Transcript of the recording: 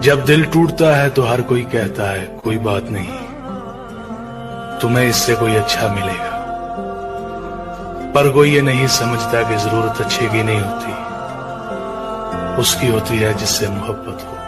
जब दिल टूटता है तो हर कोई कहता है, कोई बात नहीं। तुम्हें इससे कोई अच्छा मिलेगा। पर कोई ये नहीं समझता कि ज़रूरत अच्छे की नहीं होती। उसकी होती है जिससे मोहब्बत हो।